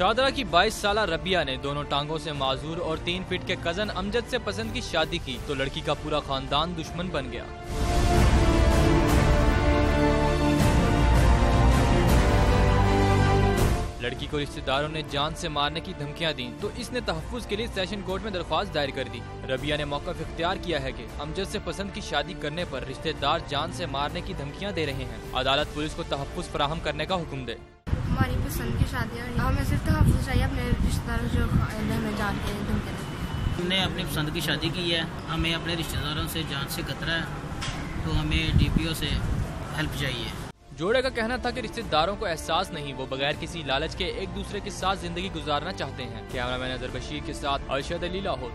शादरा की 22 साल रबिया ने दोनों टांगों से माजूर और तीन फीट के कज़न अमजद से पसंद की शादी की तो लड़की का पूरा खानदान दुश्मन बन गया। लड़की को रिश्तेदारों ने जान से मारने की धमकियाँ दी तो इसने तहफुज के लिए सेशन कोर्ट में दरख्वास्त दायर कर दी। रबिया ने मौका इख्तियार किया है कि अमजद से पसंद की शादी करने पर रिश्तेदार जान से मारने की धमकियाँ दे रहे हैं। अदालत पुलिस को तहफुज फराहम करने का हुक्म दे। हमारी पसंद की शादी है हमें सिर्फ़ तहफ़ चाहिए अपने रिश्तेदारों जो हमें जान के धमकी हैं हमने अपनी पसंद की शादी की है। हमें अपने रिश्तेदारों से जान से खतरा है। तो हमें डीपीओ से हेल्प चाहिए। जोड़े का कहना था कि रिश्तेदारों को एहसास नहीं वो बगैर किसी लालच के एक दूसरे के साथ ज़िंदगी गुजारना चाहते हैं। कैमरा मैन अजहर बशीर के साथ अरशद अली लाहौर